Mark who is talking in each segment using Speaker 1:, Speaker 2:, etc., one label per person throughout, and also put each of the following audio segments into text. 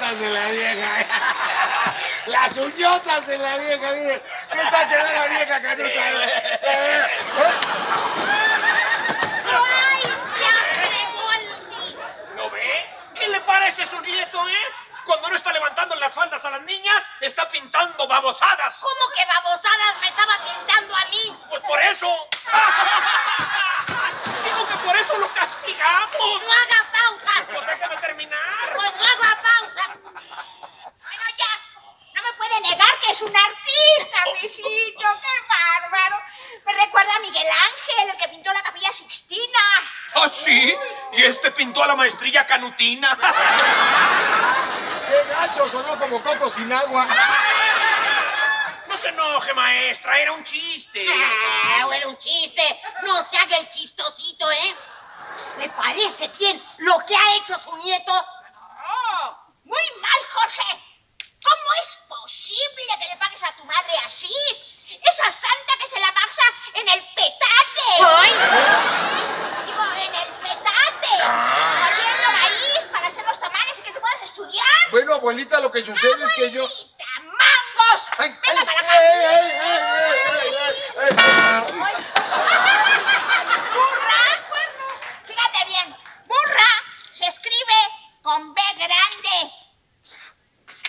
Speaker 1: las patotas de la vieja? Las uñotas de la vieja, mire. ¿Qué tal quedó la vieja canuta? Eh,
Speaker 2: ¡Ay, ya!
Speaker 3: ¿Lo ve? ¿Qué le parece su nieto, eh? Cuando no está levantando las faldas a las niñas, está pintando babosadas.
Speaker 2: ¿Cómo que babosadas me estaba pintando a mí?
Speaker 3: Pues por eso. Digo que por eso lo castigamos.
Speaker 2: ¡No haga pausa!
Speaker 3: Pues déjame terminar.
Speaker 2: Pues no haga pausa. Bueno, ya. No me puede negar que es un artista, mijito. ¡Qué bárbaro! Me recuerda a Miguel Ángel, el que pintó la capilla Sixtina.
Speaker 3: ¿Ah, sí? Y este pintó a la maestrilla canutina.
Speaker 1: ¡Qué gacho! Sonó como coco sin agua.
Speaker 3: No se enoje, maestra, era un chiste.
Speaker 2: Ah, era un chiste. No se haga el chistosito, ¿eh? ¿Le parece bien lo que ha hecho su nieto? Oh, muy mal, Jorge. ¿Cómo es posible que le pagues a tu madre así? Esa santa que se la pasa en el petate. Digo, en el petate. Oliendo maíz para hacer los tamales y que tú puedas estudiar.
Speaker 1: Bueno, abuelita, lo que sucede es que yo...
Speaker 2: ¡Abuelita, mangos!
Speaker 1: ¡Ay,
Speaker 2: ¡Venga
Speaker 1: ay,
Speaker 2: para acá!
Speaker 1: ay, ay, ay, ay, ay, ay!
Speaker 2: ¡Burra! Fíjate bien, burra se escribe con B grande.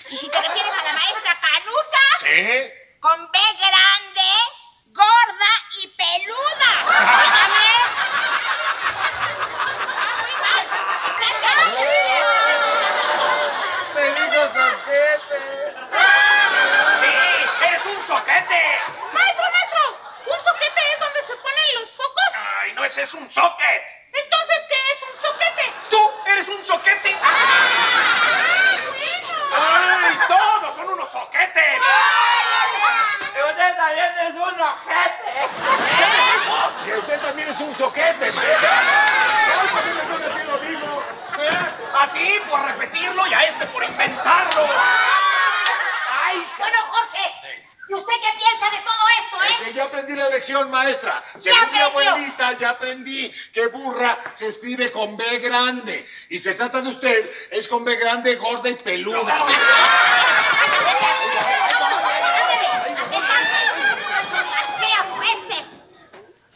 Speaker 2: Y si te refieres a la maestra Canuta,
Speaker 1: ¿Sí?
Speaker 2: con B grande, gorda y peluda. Óigame.
Speaker 1: ¡Me dijo soquete!
Speaker 3: Sí, eres un soquete.
Speaker 2: ¡Maestro, maestro! ¿Un soquete es donde se ponen los focos?
Speaker 3: Ay, no, ese es un socket.
Speaker 2: Entonces, ¿qué es un soquete?
Speaker 3: Tú eres un soquete. ¡Ay, todos son unos soquetes!
Speaker 1: ¡Usted también es un ojete! Que usted también es un soquete, maestra. ¡Ay, por qué me puede decir lo mismo!
Speaker 3: ¿Eh? A ti por repetirlo y a este por inventarlo.
Speaker 2: ¡Ay! Bueno, Jorge, ¿y usted qué piensa de todo esto,
Speaker 1: Es
Speaker 2: eh?
Speaker 1: que ya aprendí la lección, maestra. Según mi abuelita, ya aprendí que burra se escribe con B grande. Y se trata de usted, es con B grande, gorda y peluda.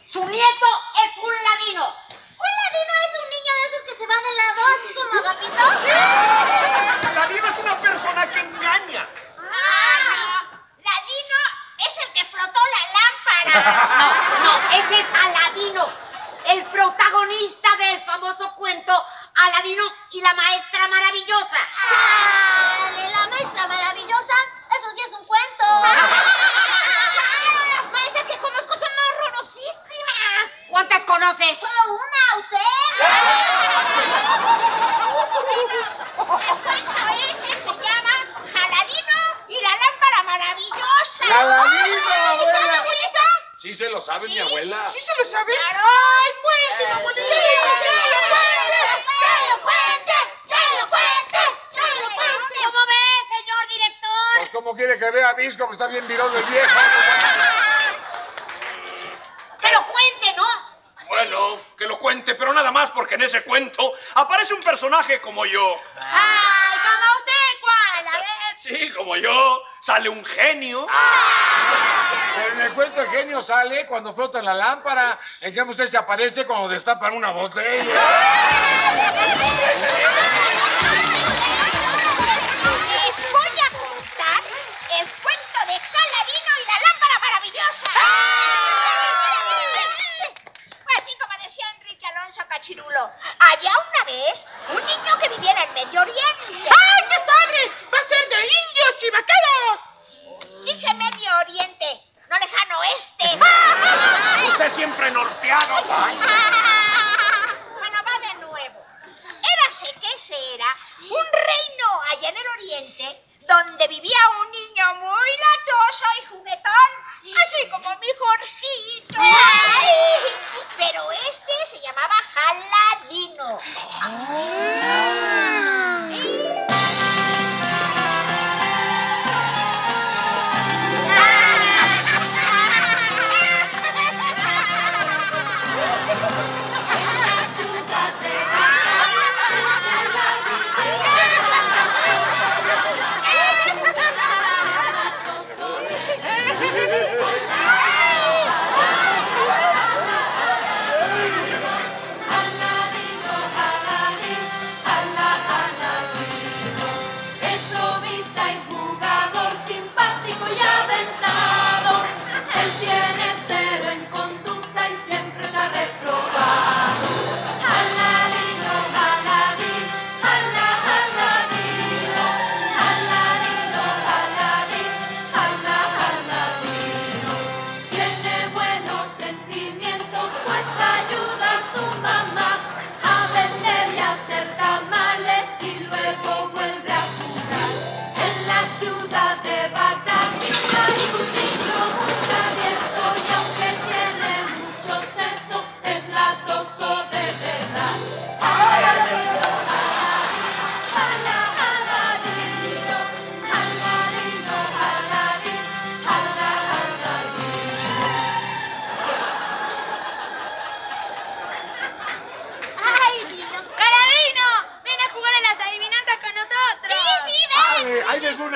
Speaker 2: Su nieto es un ladino. ¿Un ladino es un niño de esos que se va de lado así como agapito?
Speaker 3: Ladino es una persona que engaña.
Speaker 2: Es el que frotó la lámpara. No, no, ese es Aladino, el protagonista del famoso cuento Aladino y la maestra maravillosa. ¡Chale, la maestra maravillosa! Eso sí es un cuento. Las maestras que conozco son horrorosísimas. ¿Cuántas conoce? Solo una, ¿usted? El cuento ese se llama Aladino y la lámpara maravillosa.
Speaker 1: ¡Aladino, abuela!
Speaker 2: ¿Sabe, abuelita?
Speaker 1: Sí se lo sabe mi abuela.
Speaker 2: ¿Sí se lo sabe? ¡Ay, cuente, abuelita! ¡Que lo cuente! ¡Que lo cuente! ¡Que lo cuente! ¡Que lo cuente! ¿Cómo ve, señor director?
Speaker 1: Pues como quiere que vea Visco, que está bien virado el viejo.
Speaker 2: ¡Que lo cuente, no!
Speaker 3: Bueno, que lo cuente, pero nada más porque en ese cuento aparece un personaje como yo.
Speaker 2: ¡Ay, como usted, cuál! A ver.
Speaker 3: Sí, como yo. Sale un genio.
Speaker 1: Pero en el cuento el genio sale cuando frota en la lámpara. En cambio usted se aparece cuando destapan una botella.
Speaker 2: Les voy a contar el cuento de Caladino y la lámpara maravillosa. Así como decía Enrique Alonso Cachirulo, había una vez un niño que vivía en el Medio Oriente. ¡Ay, qué padre!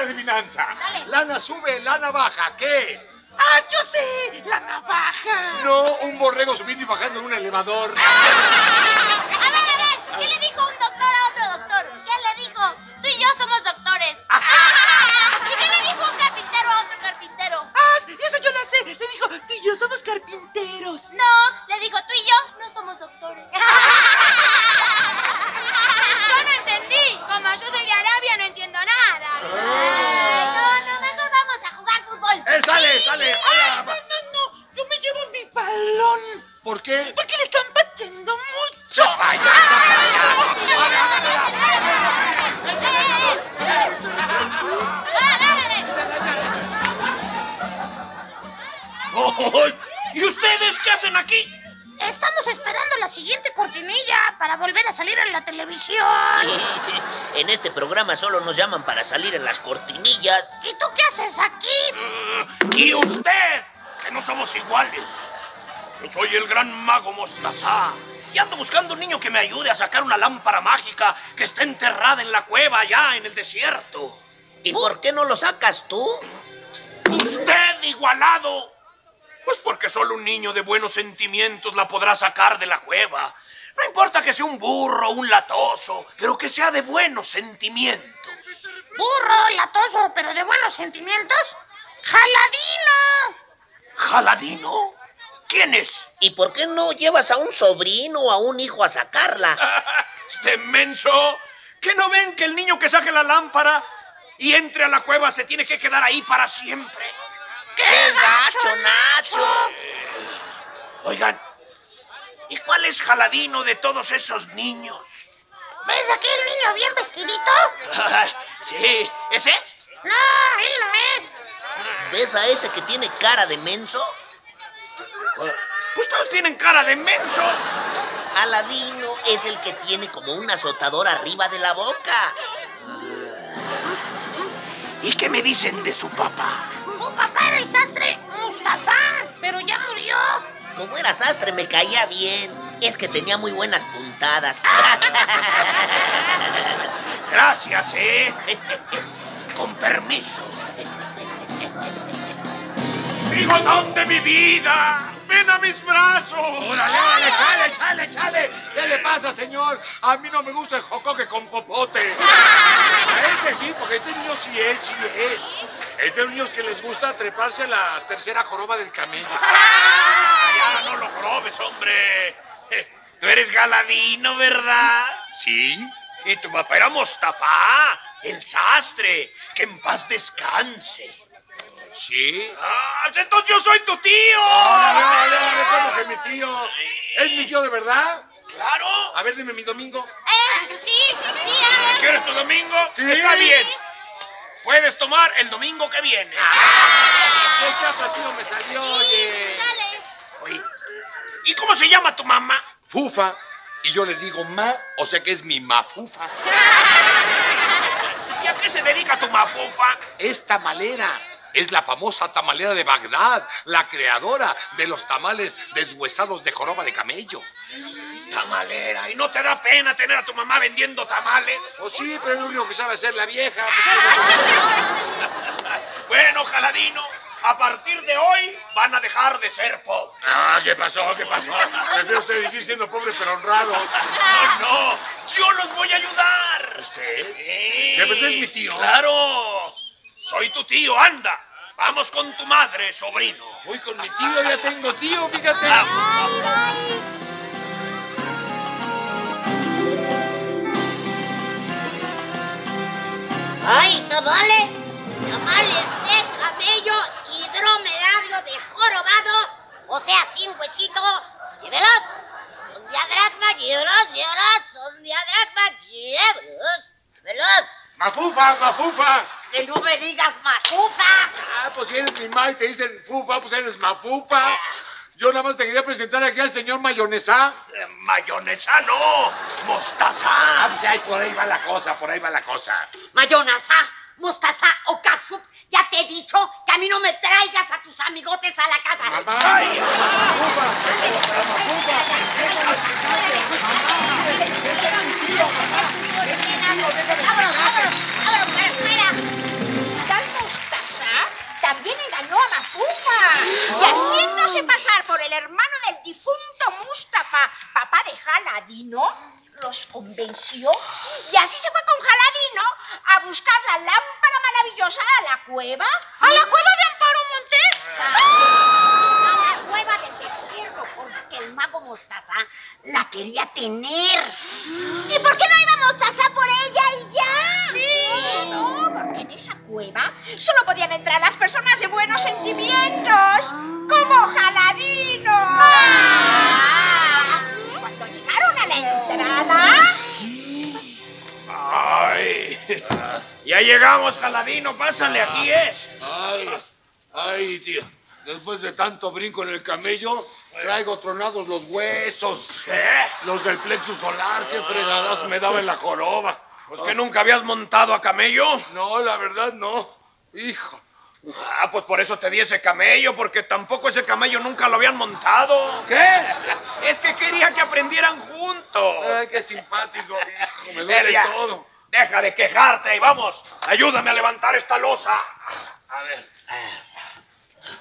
Speaker 1: Adivinanza!
Speaker 4: Dale.
Speaker 1: Lana sube, lana baja. ¿Qué es?
Speaker 5: ¡Ah, yo sé! ¡La navaja!
Speaker 1: No, un borrego subiendo y bajando en un elevador.
Speaker 4: A
Speaker 6: programa solo nos llaman para salir en las cortinillas.
Speaker 4: ¿Y tú qué haces aquí?
Speaker 3: ¿Y usted? Que no somos iguales. Yo soy el gran mago Mostazá. Y ando buscando un niño que me ayude a sacar una lámpara mágica que está enterrada en la cueva allá en el desierto.
Speaker 6: ¿Y por qué no lo sacas tú?
Speaker 3: ¿Usted igualado? Pues porque solo un niño de buenos sentimientos la podrá sacar de la cueva. No importa que sea un burro, un latoso, pero que sea de buenos sentimientos.
Speaker 4: Burro, latoso, pero de buenos sentimientos. ¡Jaladino!
Speaker 3: ¿Jaladino? ¿Quién es?
Speaker 6: ¿Y por qué no llevas a un sobrino o a un hijo a sacarla?
Speaker 3: Este menso. ¿Que no ven que el niño que saque la lámpara y entre a la cueva se tiene que quedar ahí para siempre?
Speaker 6: ¡Qué gacho, Nacho!
Speaker 3: Oigan, ¿y cuál es Jaladino de todos esos niños?
Speaker 4: ¿Ves aquel niño bien vestidito?
Speaker 3: sí, ¿ese es?
Speaker 4: No, él no es.
Speaker 6: ¿Ves a ese que tiene cara de menso?
Speaker 3: Pues todos tienen cara de mensos.
Speaker 6: Aladino es el que tiene como un azotador arriba de la boca.
Speaker 3: ¿Y qué me dicen de su papá?
Speaker 4: Su papá era el sastre Mustafa, pero ya murió.
Speaker 6: Como era sastre me caía bien. Es que tenía muy buenas puntadas.
Speaker 3: Gracias, ¿eh? Con permiso. ¡Bigotón de mi vida! ¡Ven a mis brazos!
Speaker 1: ¡Órale, órale, chale, chale, chale! ¿Qué le pasa, señor? A mí no me gusta el jocoque con popote. A este sí, porque este niño sí es, sí es. Es de niños que les gusta treparse a la tercera joroba del camello.
Speaker 3: Ah, ya no lo probes, hombre. Tú eres Galadino, ¿verdad? Sí. Y tu papá era Mostafa, el sastre. Que en paz descanse.
Speaker 1: ¿Sí?
Speaker 3: Ah, entonces yo soy tu tío.
Speaker 1: ¡Órale, órale, órale! ¿Cómo que mi tío? ¿Es mi tío de verdad?
Speaker 3: Claro.
Speaker 1: A ver, dime mi domingo.
Speaker 4: Eh, sí, sí, a ver.
Speaker 3: ¿Quieres tu domingo?
Speaker 1: Sí.
Speaker 3: Está bien. puedes tomar el domingo que viene.
Speaker 1: ¡Qué chapa, tío, me salió, oye!
Speaker 3: Oye, ¿y cómo se llama tu mamá?
Speaker 1: Fufa. Y yo le digo ma, o sea que es mi mafufa.
Speaker 3: ¿Y a qué se dedica tu mafufa?
Speaker 1: Es tamalera. Es la famosa tamalera de Bagdad, la creadora de los tamales deshuesados de joroba de camello.
Speaker 3: Tamalera. ¿Y no te da pena tener a tu mamá vendiendo tamales?
Speaker 1: Oh, sí, pero es lo único que sabe hacer la vieja.
Speaker 3: Bueno, Jaladino, a partir de hoy van a dejar de ser pobres.
Speaker 1: Ah, ¿qué pasó? ¿Qué pasó? Prefiero usted vivir siendo pobre pero honrado.
Speaker 3: No, no, yo los voy a ayudar.
Speaker 1: ¿Usted?
Speaker 3: Sí.
Speaker 1: ¿De verdad es mi tío?
Speaker 3: Claro. Soy tu tío, anda. Vamos con tu madre, sobrino.
Speaker 1: Voy con mi tío, ya tengo tío, fíjate.
Speaker 7: ¡Ay, tamales! Tamales de camello dromedario desjorobado, o sea, sin huesito. Llévelos. Son de a dracma, llévelos, llévelos. Son de a dracma, llévelos. Llévelos.
Speaker 1: ¡Mafufa, mafufa!
Speaker 7: Que no me digas macufa.
Speaker 1: Ah, pues si eres mi ma y te dicen fufa, pues eres mafufa. Yo nada más te quería presentar aquí al señor Mayonesa.
Speaker 3: Eh, Mayonesa no, mostaza.
Speaker 1: Ah, pues ahí por ahí va la cosa, por ahí va la cosa.
Speaker 7: Mayonesa, mostaza o catsup. Ya te he dicho que a mí no me traigas a tus amigotes a la casa.
Speaker 1: Mamá.
Speaker 3: Ay,
Speaker 2: también engañó a Mafufa. Y haciéndose pasar por el hermano del difunto Mustafa, papá de Jaladino, los convenció. Y así se fue con Jaladino a buscar la lámpara maravillosa a la cueva. ¿A la cueva de Amparo Montes?
Speaker 7: A la cueva del despierto, porque el mago Mostaza la quería tener.
Speaker 2: ¿Y por qué no iba Mostaza por ella y ya? Sí. No, porque en esa cueva solo podían entrar las personas de buenos sentimientos, como Jaladino.
Speaker 7: Ah.
Speaker 3: Ya llegamos, Jaladino, pásale, aquí es.
Speaker 1: Ay, ay, tío. Después de tanto brinco en el camello, traigo tronados los huesos.
Speaker 3: ¿Eh?
Speaker 1: Los del plexo solar, qué fregadas me daba en la joroba.
Speaker 3: ¿Pues que nunca habías montado a camello?
Speaker 1: No, la verdad no. Hijo.
Speaker 3: Ah, pues por eso te di ese camello, porque tampoco ese camello nunca lo habían montado.
Speaker 1: ¿Qué?
Speaker 3: Es que quería que aprendieran juntos.
Speaker 1: Ay, qué simpático. Hijo, me duele todo.
Speaker 3: Deja de quejarte y vamos, ayúdame a levantar esta losa.
Speaker 1: A ver.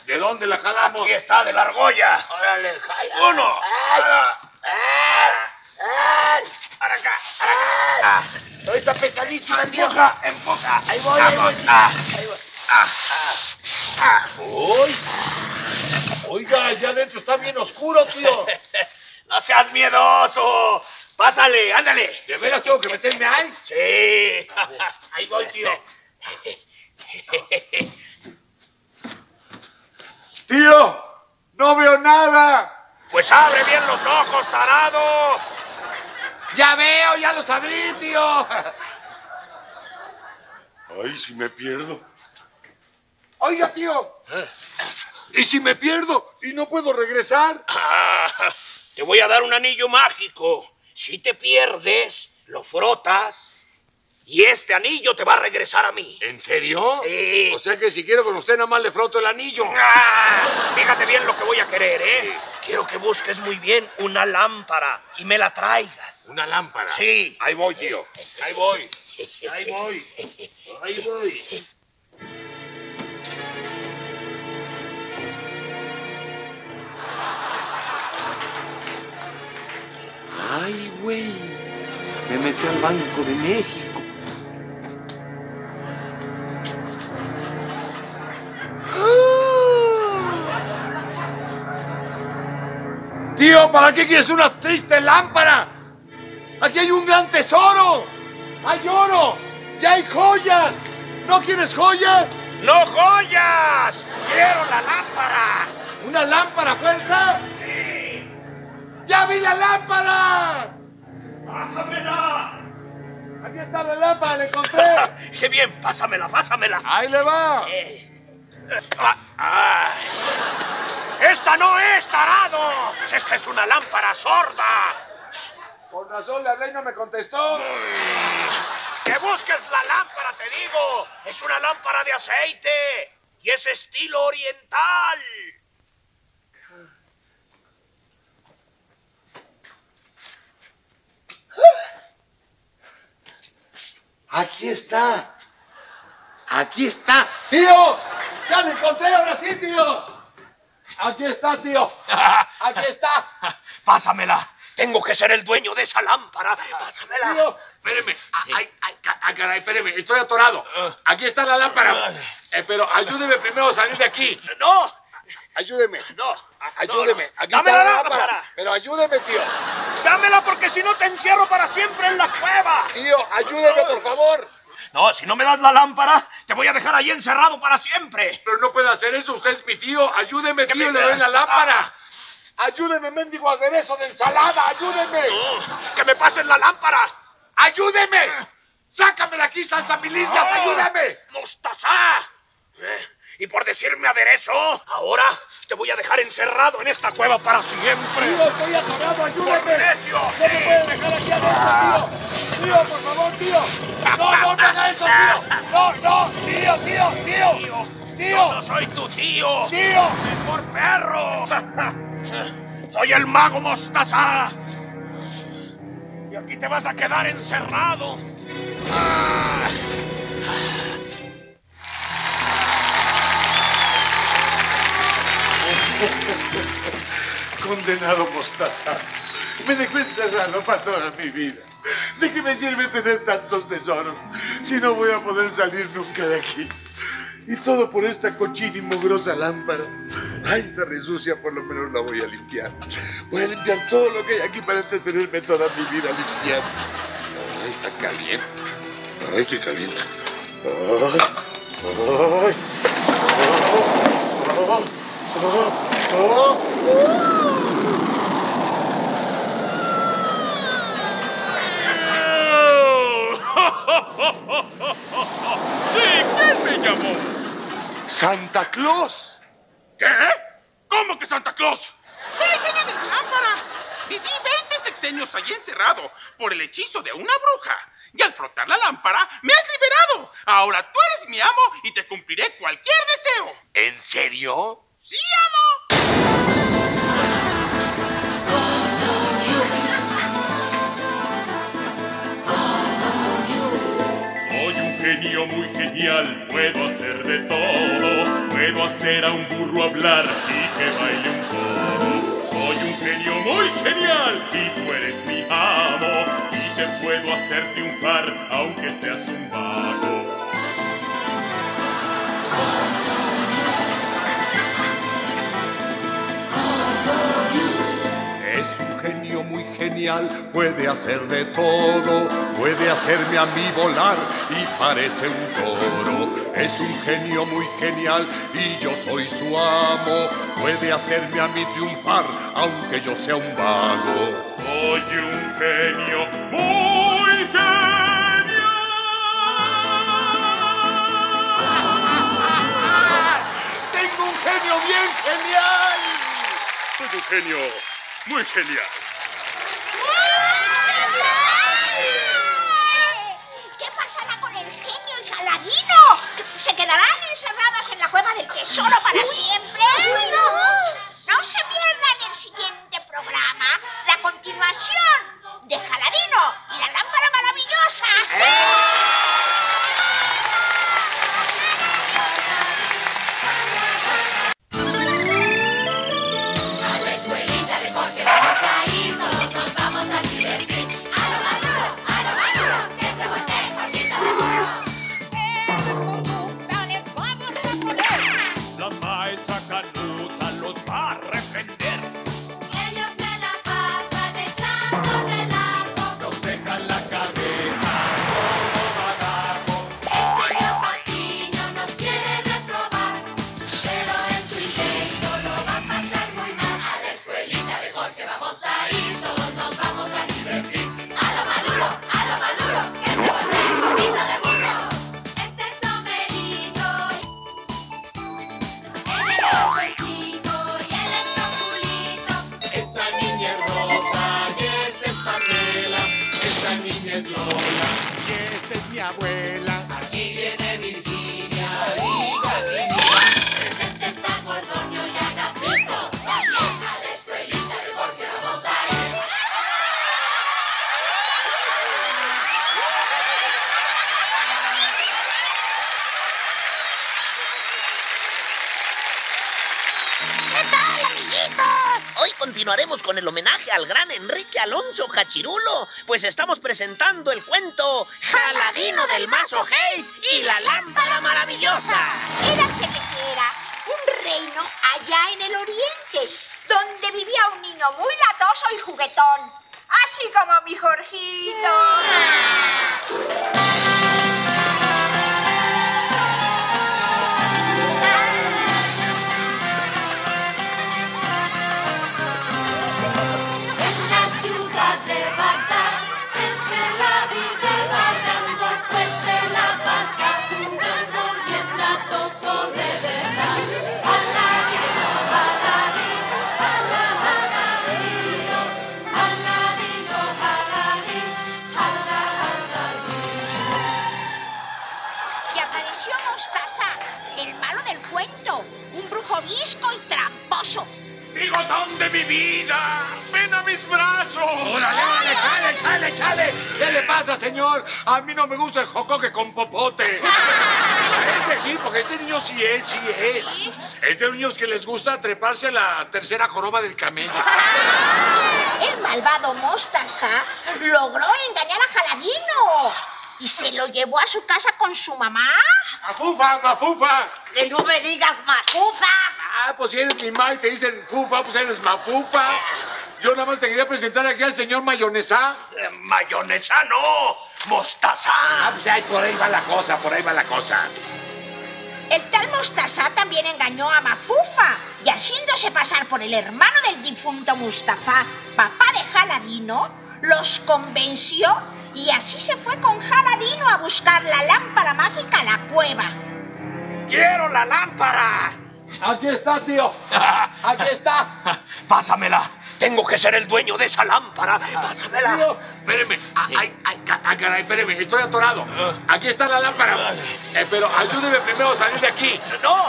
Speaker 1: ¿De dónde la jalamos?
Speaker 3: Aquí está, de la argolla.
Speaker 1: Órale, jala.
Speaker 3: Uno. Ah, Para acá. para acá.
Speaker 1: Está pesadísima,
Speaker 3: Ah,
Speaker 1: tío.
Speaker 3: Empuja, empuja.
Speaker 1: Ahí voy, ahí
Speaker 3: Vamos.
Speaker 1: voy.
Speaker 3: Ah,
Speaker 1: Ahí voy.
Speaker 3: ah, ah.
Speaker 1: Uy. Oiga, allá adentro está bien oscuro, tío.
Speaker 3: No seas miedoso. Pásale, ándale.
Speaker 1: ¿De veras tengo que meterme ahí?
Speaker 3: Sí.
Speaker 1: Ahí voy, tío. ¡Tío! ¡No veo nada!
Speaker 3: Pues abre bien los ojos, tarado.
Speaker 1: ¡Ya veo! ¡Ya los abrí, tío! Ay, si me pierdo. Oiga, tío. ¿Y si me pierdo y no puedo regresar?
Speaker 3: Ah, te voy a dar un anillo mágico. Si te pierdes, lo frotas y este anillo te va a regresar a mí.
Speaker 1: ¿En serio?
Speaker 3: Sí.
Speaker 1: O sea que si quiero con usted nada más le froto el anillo.
Speaker 3: Ah, fíjate bien lo que voy a querer, ¿eh? Quiero que busques muy bien una lámpara y me la traigas.
Speaker 1: Una lámpara.
Speaker 3: Sí.
Speaker 1: Ahí voy, tío. Ahí voy. Ahí voy. Ahí voy. Me metí al Banco de México. Tío, ¿para qué quieres una triste lámpara? Aquí hay un gran tesoro. Hay oro. Y hay joyas. ¿No quieres joyas?
Speaker 3: ¡No joyas! ¡Quiero la lámpara!
Speaker 1: ¿Una lámpara, fuerza? ¡Ya vi la lámpara!
Speaker 3: ¡Pásamela!
Speaker 1: Lámpara, la encontré.
Speaker 3: ¡Qué bien! ¡Pásamela, pásamela!
Speaker 1: Ahí le va.
Speaker 3: Eh. Ah, ah. ¡Esta no es, tarado! ¡Esta es una lámpara sorda!
Speaker 1: Con razón le hablé y no me contestó.
Speaker 3: ¡Que busques la lámpara, te digo! ¡Es una lámpara de aceite! ¡Y es estilo oriental!
Speaker 1: Aquí está. Aquí está. ¡Tío! ¡Ya me encontré ahora sí, tío! Aquí está, tío. Aquí está.
Speaker 3: ¡Pásamela! Tengo que ser el dueño de esa lámpara. ¡Pásamela!
Speaker 1: Tío, espéreme. Ay, ay, ay, ah, caray, espéreme. Estoy atorado. Aquí está la lámpara. Eh, pero ayúdeme primero a salir de aquí.
Speaker 3: ¡No!
Speaker 1: Ayúdeme.
Speaker 3: ¡No!
Speaker 1: A- Ayúdeme.
Speaker 3: no.
Speaker 1: Aquí
Speaker 3: Dame
Speaker 1: está
Speaker 3: la lámpara.
Speaker 1: Pero ayúdeme, tío.
Speaker 3: ¡Dámela porque si no te encierro para siempre en la cueva!
Speaker 1: Tío, ayúdeme, por favor.
Speaker 3: No, si no me das la lámpara, te voy a dejar ahí encerrado para siempre.
Speaker 1: Pero no puede hacer eso. Usted es mi tío. Ayúdeme, tío.
Speaker 3: me-
Speaker 1: Le doy la lámpara. Ayúdeme, mendigo aderezo de ensalada. Ayúdeme.
Speaker 3: ¡Que me pases la lámpara!
Speaker 1: ¡Ayúdeme! ¡Sácame de aquí, salsa milistas! ¡Ayúdame!
Speaker 3: ¡Mostaza! Y por decirme aderezo, ahora te voy a dejar encerrado en esta cueva para siempre.
Speaker 1: Tío, estoy atorado,
Speaker 3: ¡Por
Speaker 1: ayúdame.
Speaker 3: necio!
Speaker 1: No me puede dejar aquí adentro, tío. Tío, por favor, tío. No, no, no haga eso, tío. No, no, tío, tío, tío.
Speaker 3: Tío,
Speaker 1: Tío.
Speaker 3: yo no soy tu tío.
Speaker 1: Tío.
Speaker 3: ¡Mejor perro! ¡Soy el mago Mostaza! Y aquí te vas a quedar encerrado. Ah.
Speaker 1: Condenado mostaza. Me dejó encerrado para toda mi vida. ¿De qué me sirve tener tantos tesoros si no voy a poder salir nunca de aquí? Y todo por esta cochina y mugrosa lámpara. Ay, esta resucia por lo menos la voy a limpiar. Voy a limpiar todo lo que hay aquí para entretenerme toda mi vida limpiando. Ay, está caliente. Ay, qué caliente. Ay, ay. Oh, oh, oh, oh.
Speaker 3: ¡Sí! ¿Quién me llamó?
Speaker 1: Santa Claus.
Speaker 3: ¿Qué? ¿Cómo que Santa Claus?
Speaker 8: ¡Soy el genio de la lámpara! Viví 20 sexenios allí encerrado por el hechizo de una bruja. Y al frotar la lámpara, me has liberado. Ahora tú eres mi amo y te cumpliré cualquier deseo.
Speaker 1: ¿En serio?
Speaker 8: ¡Sí!
Speaker 9: Soy un genio muy genial, puedo hacer de todo. Puedo hacer a un burro hablar y que baile un poco. Soy un genio muy genial y tú eres mi amo. Y te puedo hacer triunfar aunque seas un vago.
Speaker 10: Genial, puede hacer de todo, puede hacerme a mí volar y parece un toro. Es un genio muy genial y yo soy su amo, puede hacerme a mí triunfar aunque yo sea un vago.
Speaker 9: Soy un genio muy genial.
Speaker 1: ¡Tengo un genio bien genial!
Speaker 9: Soy un genio muy genial.
Speaker 2: Jaladino? ¿Se quedarán encerrados en la cueva del tesoro para siempre? No se pierdan el siguiente programa, la continuación de Jaladino y la lámpara maravillosa.
Speaker 11: A
Speaker 10: abuela.
Speaker 6: Continuaremos con el homenaje al gran Enrique Alonso Cachirulo, pues estamos presentando el cuento Jaladino del Mazo Hayes y la lámpara maravillosa.
Speaker 2: Érase que será un reino allá en el oriente, donde vivía un niño muy latoso y juguetón, así como mi Jorgito.
Speaker 3: ¡Bigotón de mi vida! ¡Ven a mis brazos!
Speaker 1: ¡Órale, órale, chale, chale, chale! ¿Qué le pasa, señor? A mí no me gusta el jocoque con popote. Este sí, porque este niño sí es, sí es. Es de niños que les gusta treparse a la tercera joroba del camello.
Speaker 2: El malvado Mostaza logró engañar a Jaladino y se lo llevó a su casa con su mamá.
Speaker 1: ¡Mafufa, mafufa!
Speaker 7: Que no me digas macufa.
Speaker 1: Ah, pues si eres mi mamá y te dicen fufa, pues eres mafufa. Yo nada más te quería presentar aquí al señor Mayonesa.
Speaker 3: Eh, mayonesa no, mostaza.
Speaker 1: Ah, pues ahí por ahí va la cosa, por ahí va la cosa.
Speaker 2: El tal Mostaza también engañó a Mafufa y haciéndose pasar por el hermano del difunto Mustafa, papá de Jaladino, los convenció y así se fue con Jaladino a buscar la lámpara mágica a la cueva.
Speaker 3: ¡Quiero la lámpara!
Speaker 1: Aquí está, tío. Aquí está.
Speaker 3: Pásamela. Tengo que ser el dueño de esa lámpara. Pásamela.
Speaker 1: Tío, espéreme. Ah, Ay, ay, ay, caray, espéreme. Estoy atorado. Aquí está la lámpara. Eh, pero ayúdeme primero a salir de aquí.
Speaker 3: No,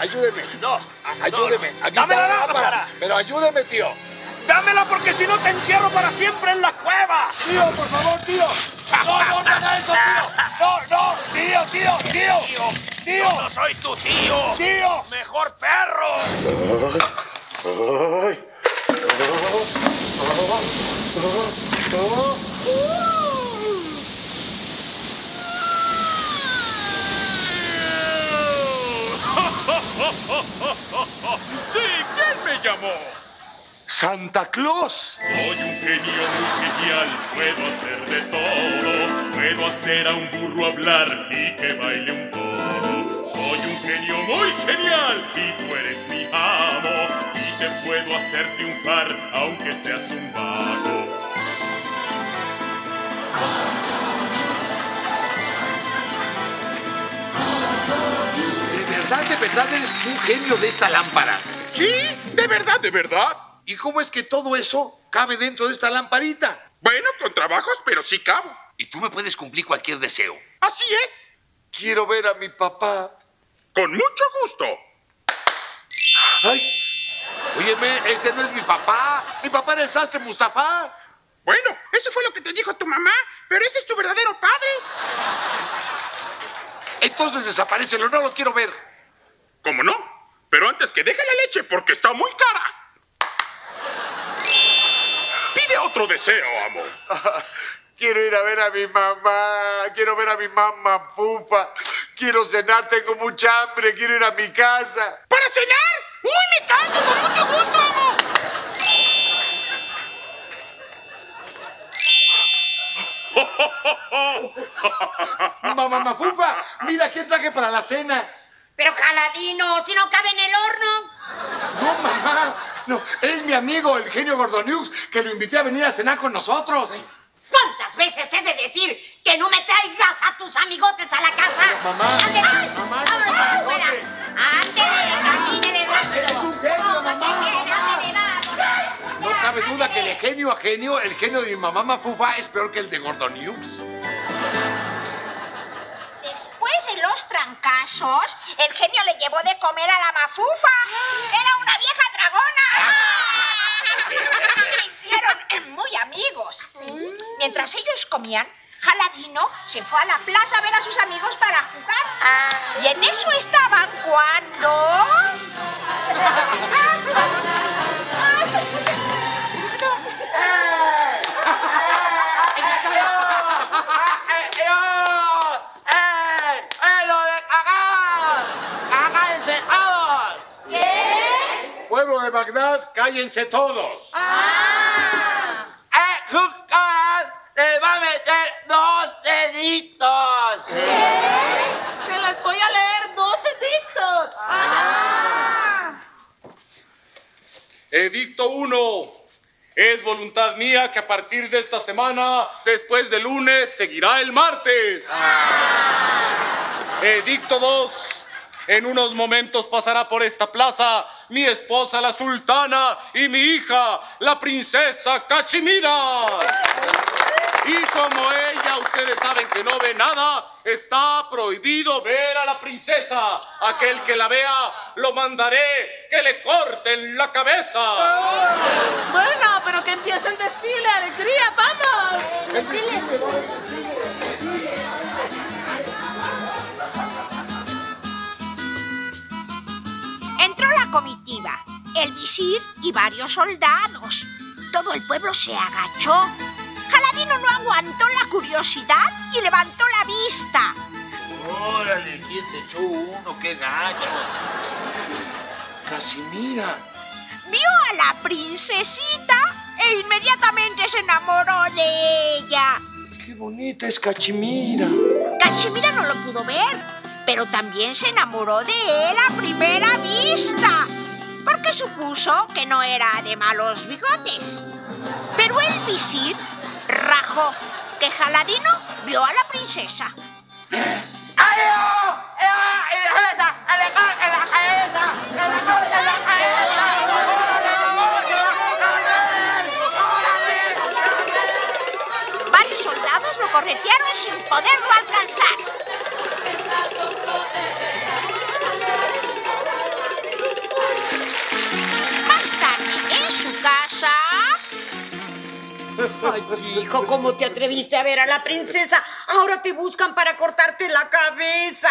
Speaker 1: Ayúdeme.
Speaker 3: no.
Speaker 1: Ayúdeme.
Speaker 3: no.
Speaker 1: Aquí
Speaker 3: Dame
Speaker 1: está
Speaker 3: la
Speaker 1: la lámpara.
Speaker 3: lámpara.
Speaker 1: Pero ayúdeme, tío.
Speaker 3: Dámela porque si no te encierro para siempre en la cueva.
Speaker 1: Tío, por favor, tío. No, no, no haga eso, tío. No, no. Tío, tío, tío.
Speaker 3: Yo
Speaker 1: Tío.
Speaker 3: no soy tu tío.
Speaker 1: Tío.
Speaker 3: Mejor perro.
Speaker 1: Ay.
Speaker 8: Sí, ¿quién me llamó?
Speaker 10: Santa Claus.
Speaker 9: Soy un genio muy genial, puedo hacer de todo. Puedo hacer a un burro hablar y que baile un toro. Soy un genio muy genial y tú eres mi amo. Y te puedo hacer triunfar aunque seas un vago.
Speaker 1: De verdad, de verdad eres un genio de esta lámpara.
Speaker 8: Sí, de verdad, de verdad.
Speaker 1: ¿Y cómo es que todo eso cabe dentro de esta lamparita?
Speaker 8: Bueno, con trabajos, pero sí cabo.
Speaker 1: Y tú me puedes cumplir cualquier deseo.
Speaker 8: Así es.
Speaker 10: Quiero ver a mi papá.
Speaker 8: Con mucho gusto.
Speaker 1: ¡Ay! Óyeme, este no es mi papá. Mi papá era el sastre Mustafa.
Speaker 8: Bueno, eso fue lo que te dijo tu mamá, pero ese es tu verdadero padre.
Speaker 1: Entonces desaparecelo, no lo quiero ver.
Speaker 8: ¿Cómo no? Pero antes que deje la leche porque está muy cara. Pide otro deseo, amo.
Speaker 10: Quiero ir a ver a mi mamá. Quiero ver a mi mamá fufa. Quiero cenar, tengo mucha hambre. Quiero ir a mi casa.
Speaker 8: ¿Para cenar? ¡Uy, me canso! ¡Con mucho gusto, amo!
Speaker 1: Mamá, mamá, fufa, mira quién traje para la cena.
Speaker 7: Pero Jaladino, si no cabe en el horno.
Speaker 1: No, mamá, no, es mi amigo, el genio Gordoniux, que lo invité a venir a cenar con nosotros.
Speaker 7: ¿Cuántas veces he de decir que no me traigas a tus amigotes a la casa?
Speaker 1: Mamá,
Speaker 7: ¡Ándele!
Speaker 1: mamá,
Speaker 7: ¡Vámonos
Speaker 1: no,
Speaker 7: para afuera! ¡Ándele! ¡Camínele rápido!
Speaker 1: Eres un genio,
Speaker 7: ¿Cómo
Speaker 1: mamá,
Speaker 7: te.
Speaker 1: No cabe duda que de genio a genio, el genio de mi mamá Mafufa es peor que el de Gordoniux.
Speaker 2: Trancazos, el genio le llevó de comer a la mafufa. Era una vieja dragona. Se hicieron muy amigos. Mientras ellos comían, Jaladino se fue a la plaza a ver a sus amigos para jugar. Y en eso estaban cuando...
Speaker 1: de Bagdad, cállense todos.
Speaker 12: ¡Le va a meter dos deditos!
Speaker 13: Te las voy a leer dos edictos.
Speaker 10: Edicto 1. Es voluntad mía que a partir de esta semana, después del lunes, seguirá el martes. Edicto 2. En unos momentos pasará por esta plaza mi esposa la sultana y mi hija la princesa Cachimira. Y como ella, ustedes saben que no ve nada, está prohibido ver a la princesa. Aquel que la vea, lo mandaré que le corten la cabeza.
Speaker 13: Bueno, pero que empiece el desfile, alegría, vamos.
Speaker 2: Entró comitiva, el visir y varios soldados. Todo el pueblo se agachó. Jaladino no aguantó la curiosidad y levantó la vista.
Speaker 1: Órale, ¿quién se echó uno? ¡Qué gacho! Casimira.
Speaker 2: Vio a la princesita e inmediatamente se enamoró de ella.
Speaker 1: ¡Qué bonita es Cachimira!
Speaker 2: Cachemira no lo pudo ver, pero también se enamoró de él a primera vista, porque supuso que no era de malos bigotes. Pero el visir rajó que Jaladino vio a la princesa. Varios soldados lo corretearon sin poderlo alcanzar.
Speaker 7: Hijo, ¿cómo te atreviste a ver a la princesa? Ahora te buscan para cortarte la cabeza.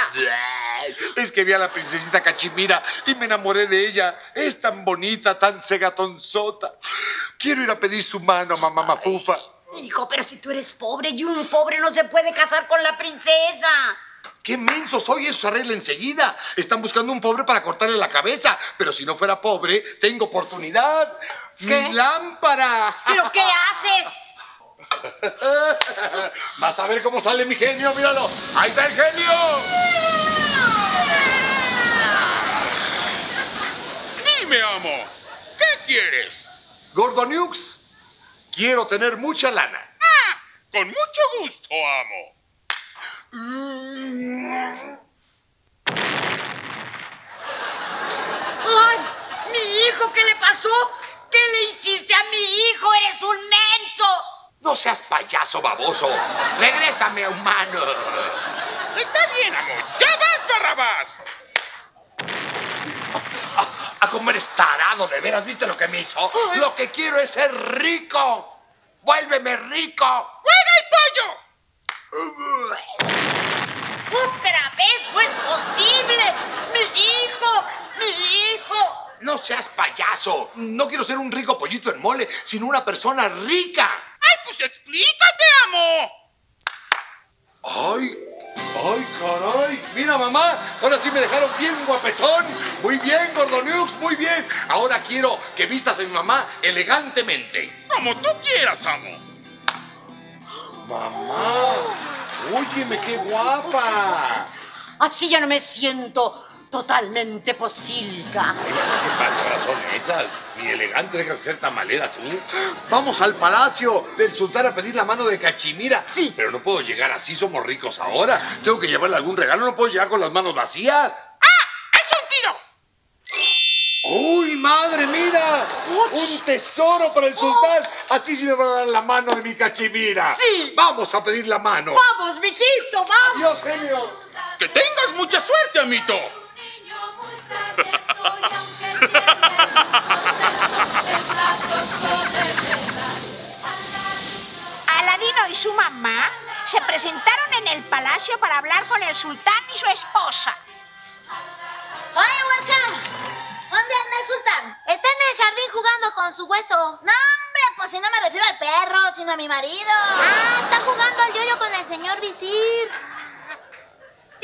Speaker 1: Es que vi a la princesita Cachimira y me enamoré de ella. Es tan bonita, tan segatonzota. Quiero ir a pedir su mano, mamá Mafufa.
Speaker 7: Hijo, pero si tú eres pobre y un pobre no se puede casar con la princesa.
Speaker 1: ¡Qué menso soy! Eso se arregla enseguida. Están buscando un pobre para cortarle la cabeza. Pero si no fuera pobre, tengo oportunidad. ¡Mi lámpara!
Speaker 7: ¿Pero qué haces?
Speaker 1: Vas a ver cómo sale mi genio, míralo. ¡Ahí está el genio!
Speaker 8: Dime, amo, ¿qué quieres?
Speaker 1: Gordoniux, quiero tener mucha lana.
Speaker 8: Ah, con mucho gusto, amo.
Speaker 7: ¡Ay! ¡Mi hijo! ¿Qué le pasó? ¿Qué le hiciste a mi hijo? ¡Eres un menso!
Speaker 1: No seas payaso baboso. Regrésame, humano.
Speaker 8: Está bien, amo. ¡Ya vas, Barrabás!
Speaker 1: A comer estarado, de veras, ¿viste lo que me hizo? Lo que quiero es ser rico. ¡Vuélveme rico!
Speaker 8: ¡Juega el pollo!
Speaker 7: ¡Otra vez! ¡No es posible! ¡Mi hijo! ¡Mi hijo!
Speaker 1: No seas payaso. No quiero ser un rico pollito en mole, sino una persona rica.
Speaker 8: ¡Ay, pues explícate, amo!
Speaker 1: ¡Ay! ¡Ay, caray! Mira, mamá, ahora sí me dejaron bien guapetón. Muy bien, Gordoniux, muy bien. Ahora quiero que vistas a mi mamá elegantemente.
Speaker 8: Como tú quieras, amo.
Speaker 1: Mamá, óyeme, qué guapa.
Speaker 7: Así ya no me siento totalmente posilga.
Speaker 1: ¿Qué palabras son esas? Ni elegante, deja de ser tamalera tú. Vamos al palacio del sultán a pedir la mano de Cachimira.
Speaker 7: Sí.
Speaker 1: Pero no puedo llegar así, somos ricos ahora. Tengo que llevarle algún regalo, no puedo llegar con las manos vacías.
Speaker 8: ¡Ah! ¡Echa un tiro!
Speaker 1: ¡Uy, madre, mira! ¡Un tesoro para el sultán! Así sí me va a dar la mano de mi Cachimira.
Speaker 7: Sí.
Speaker 1: Vamos a pedir la mano.
Speaker 7: ¡Vamos, mijito, vamos!
Speaker 1: Adiós, genio.
Speaker 8: Que tengas mucha suerte, amito.
Speaker 2: Aladino y su mamá se presentaron en el palacio para hablar con el sultán y su esposa.
Speaker 4: ¡Oye, huerca! ¿Dónde anda el sultán? Está en el jardín jugando con su hueso. No, hombre, pues si no me refiero al perro, sino a mi marido. Ah, está jugando al yoyo con el señor visir.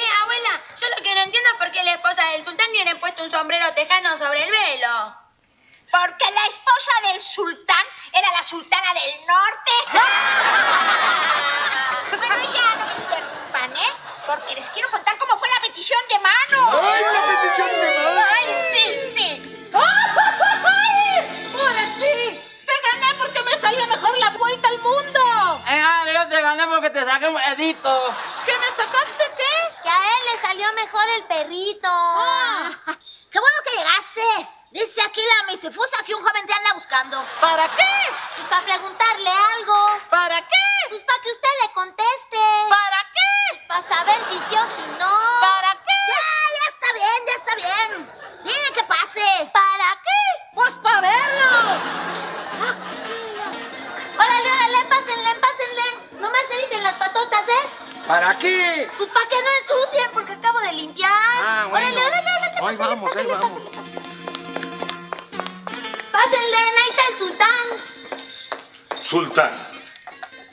Speaker 14: Sí, abuela, yo lo que no entiendo es por qué la esposa del sultán tiene puesto un sombrero tejano sobre el velo.
Speaker 2: Porque la esposa del sultán era la sultana del norte. Pero ya no me interrumpan, ¿eh? Porque les quiero contar cómo fue la petición de mano.
Speaker 15: ¡Ay, la petición de mano!
Speaker 2: ¡Ay, sí, sí!
Speaker 13: ¡Ay! ¡Ahora sí! ¡Te gané porque me salió mejor la vuelta al mundo!
Speaker 12: Eh, yo te gané porque te saqué un edito.
Speaker 13: ¿Qué me sacaste
Speaker 4: salió mejor el perrito.
Speaker 13: Ah.
Speaker 4: ¡Qué bueno que llegaste! Dice aquí la misifusa que un joven te anda buscando.
Speaker 13: ¿Para qué?
Speaker 4: Pues para preguntarle algo.
Speaker 13: ¿Para qué?
Speaker 4: Pues para que usted le conteste.
Speaker 13: ¿Para qué?
Speaker 4: Para saber si sí o si no.
Speaker 13: ¿Para qué?
Speaker 4: Ya, ya está bien, ya está bien. Dile que pase. ¿Para qué?
Speaker 13: Pues para verlo.
Speaker 4: Órale, órale, pásenle, pásenle. No me dicen las patotas, ¿eh?
Speaker 15: ¿Para qué?
Speaker 4: Pues para que no
Speaker 15: Ahí vamos, ahí vamos.
Speaker 4: Pásenle, ahí está el sultán.
Speaker 1: Sultán,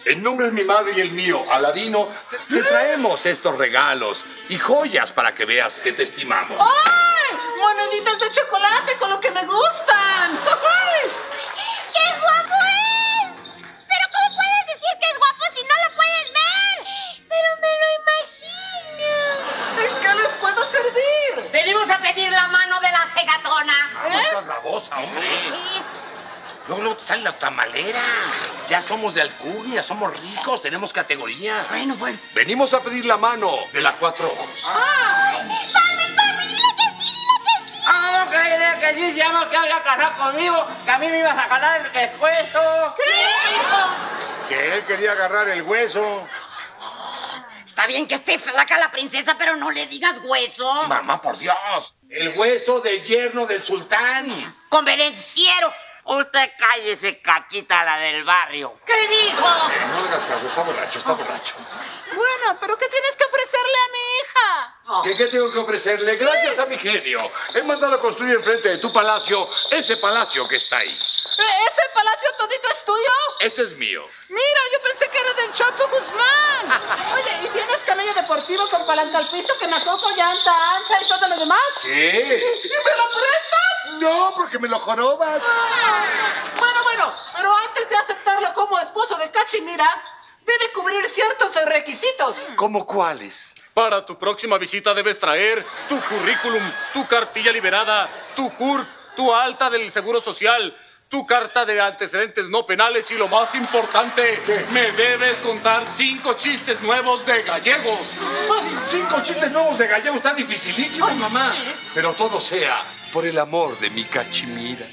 Speaker 1: en nombre de mi madre y el mío, Aladino, te, te traemos estos regalos y joyas para que veas que te estimamos.
Speaker 13: ¡Ay! Moneditas de chocolate con lo que me gustan.
Speaker 1: Sale la tamalera. Ya somos de alcurnia, somos ricos, tenemos categoría.
Speaker 4: Bueno, bueno.
Speaker 1: Venimos a pedir la mano de la cuatro ojos.
Speaker 4: ¡Papi, papi, dile que sí, dile que sí!
Speaker 12: Ah, no, que dile que sí, se llama que haya casado conmigo, que a mí me ibas a ganar el pescuezo.
Speaker 15: Que él quería agarrar el hueso.
Speaker 4: Está bien que esté flaca la princesa, pero no le digas hueso.
Speaker 1: Mamá, por Dios. El hueso del yerno del sultán.
Speaker 4: Converenciero.
Speaker 12: Usted cállese, cachita, la del barrio.
Speaker 4: ¿Qué dijo?
Speaker 1: No hagas caso, está borracho, está borracho.
Speaker 13: Bueno, pero ¿qué tienes que ofrecerle a mi hija?
Speaker 1: ¿Qué, qué tengo que ofrecerle? Gracias a mi genio. He mandado a construir enfrente de tu palacio ese palacio que está ahí.
Speaker 13: ¿E- ¿Ese palacio todito es tuyo?
Speaker 1: Ese es mío.
Speaker 13: Mira, yo pensé que era del Chapo Guzmán. Oye, ¿y tienes camello deportivo con palanca al piso, que me coco, llanta ancha y todo lo demás?
Speaker 1: Sí.
Speaker 13: ¿Y me lo prestas?
Speaker 1: No, porque me lo jorobas.
Speaker 13: Bueno, bueno, pero antes de aceptarlo como esposo de Cachimira, debe cubrir ciertos requisitos.
Speaker 1: ¿Cómo cuáles?
Speaker 10: Para tu próxima visita debes traer tu currículum, tu cartilla liberada, tu CUR, tu alta del Seguro Social, tu carta de antecedentes no penales y lo más importante, me debes contar cinco chistes nuevos de gallegos.
Speaker 1: Cinco chistes nuevos de gallego está dificilísimo, mamá. Pero todo sea por el amor de mi cachimira.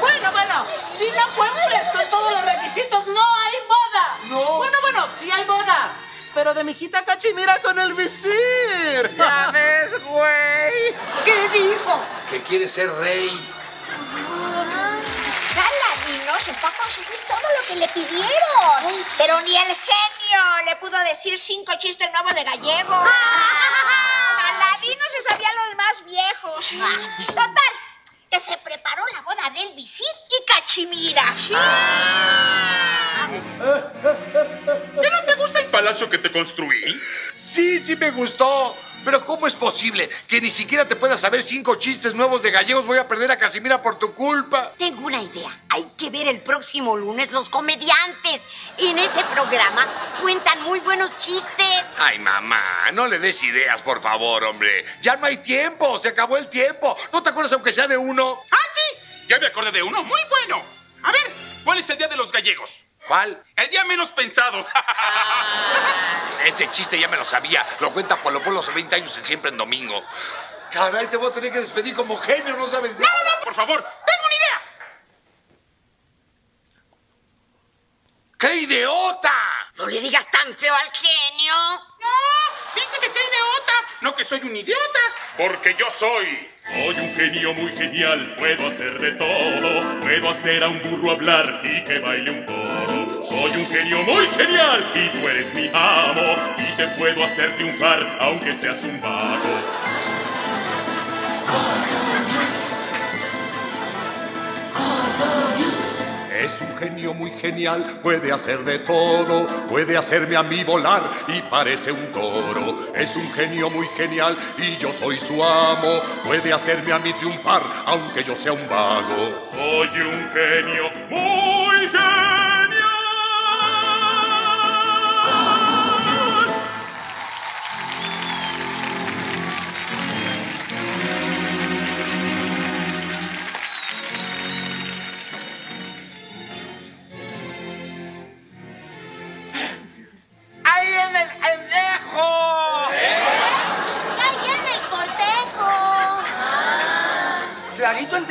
Speaker 13: Bueno, bueno, si no cumples con todos los requisitos, no hay boda.
Speaker 1: No.
Speaker 13: Bueno, bueno, sí hay boda. Pero de mi hijita Cachimira con el visir.
Speaker 12: Ya ves, güey.
Speaker 13: ¿Qué dijo?
Speaker 1: Que quiere ser rey.
Speaker 2: Saladino se fue a conseguir todo lo que le pidieron. Pero ni el genio le pudo decir cinco chistes nuevos de gallego. Aladino se sabía los más viejos. Total, que se preparó la boda del visir y Cachimira.
Speaker 8: ¿Ya no te gusta palacio que te construí?
Speaker 1: Sí, sí me gustó. Pero ¿cómo es posible que ni siquiera te puedas saber cinco chistes nuevos de gallegos? Voy a perder a Casimira por tu culpa.
Speaker 4: Tengo una idea. Hay que ver el próximo lunes los comediantes. Y en ese programa cuentan muy buenos chistes.
Speaker 1: Ay, mamá, no le des ideas, por favor, hombre. Ya no hay tiempo, se acabó el tiempo. ¿No te acuerdas aunque sea de uno?
Speaker 8: ¡Ah, sí! Ya me acordé de uno muy bueno. A ver, ¿cuál es el día de los gallegos?
Speaker 1: ¿Cuál?
Speaker 8: El día menos pensado.
Speaker 1: Ese chiste ya me lo sabía. Lo cuenta Polo Polo hace 20 años en Siempre en Domingo. Caray, te voy a tener que despedir como genio, no sabes nada.
Speaker 8: no, no, por favor, tengo una idea.
Speaker 1: ¡Qué idiota!
Speaker 7: No le digas tan feo al genio.
Speaker 8: No, dice que tiene otra, no que soy un idiota.
Speaker 9: Porque yo soy. Soy un genio muy genial, puedo hacer de todo. Puedo hacer a un burro hablar y que baile un toro. Soy un genio muy genial y tú eres mi amo. Y te puedo hacer triunfar aunque seas un vago.
Speaker 10: Es un genio muy genial, puede hacer de todo, puede hacerme a mí volar y parece un toro. Es un genio muy genial y yo soy su amo, puede hacerme a mí triunfar aunque yo sea un vago.
Speaker 9: Soy un genio muy genial.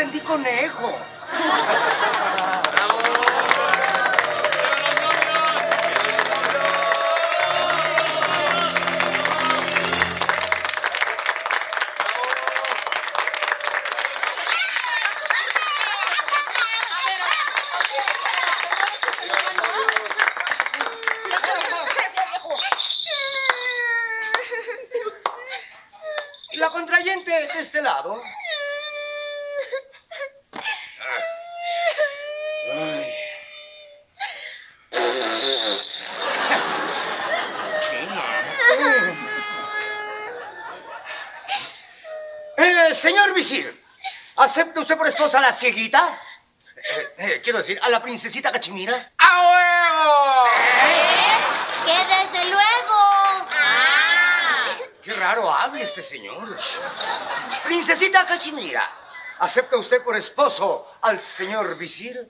Speaker 16: Entendí conejo. Por esposa a la cieguita? Eh, eh, quiero decir, a la princesita Cachimira.
Speaker 12: ¡A huevo!
Speaker 7: ¡Que desde luego!
Speaker 16: Qué raro habla este señor. Princesita Cachimira, ¿acepta usted por esposo al señor visir?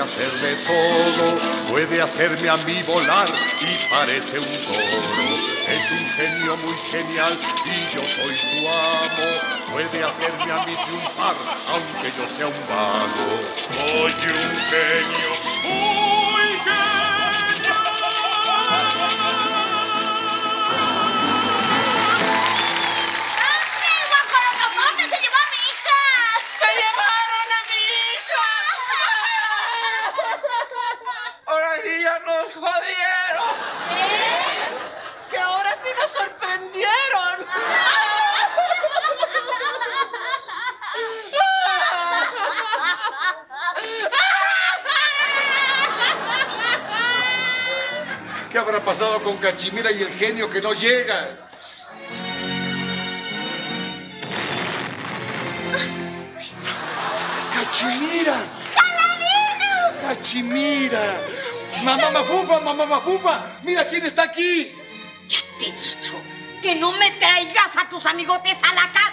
Speaker 10: Hacer de todo, puede hacerme a mí volar y parece un toro. Es un genio muy genial y yo soy su amo, puede hacerme a mí triunfar aunque yo sea un vago.
Speaker 9: Soy un genio
Speaker 1: pasado con Cachimira y el genio que no llega? ¡Cachimira! ¡Cachimira! ¡Mamá Mafufa, mamá Mafufa! ¡Mira quién está aquí!
Speaker 7: Ya te he dicho que no me traigas a tus amigotes a la casa.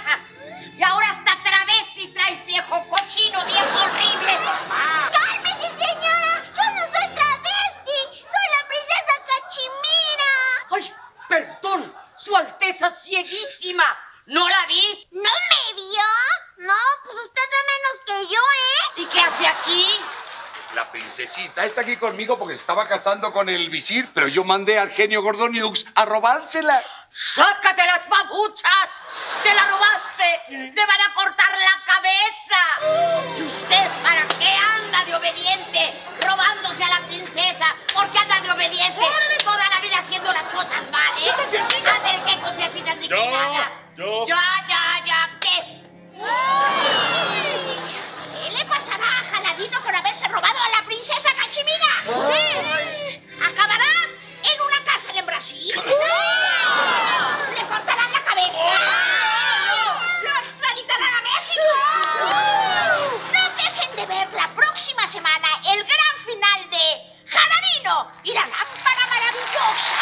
Speaker 7: Hace aquí?
Speaker 1: La princesita está aquí conmigo porque se estaba casando con el visir, pero yo mandé al genio Gordoniux a robársela.
Speaker 7: ¡Sácate las babuchas! ¡Te la robaste! ¡Te van a cortar la cabeza! ¿Y usted para qué anda de obediente? Robándose a la princesa. ¿Por qué anda de obediente? Toda la vida haciendo las cosas mal, ¿eh? Hacer qué confiancita ni
Speaker 9: Yo,
Speaker 7: que nada.
Speaker 9: yo.
Speaker 7: Ya, ya, ya, ¿qué?
Speaker 2: ¿Qué le a Jaladino por haberse robado a la princesa Cachimira? ¿Eh? ¿Acabará en una cárcel en Brasil? ¿Le cortarán la cabeza? ¿Lo extraditarán a México? No dejen de ver la próxima semana el gran final de Jaladino y la lámpara maravillosa.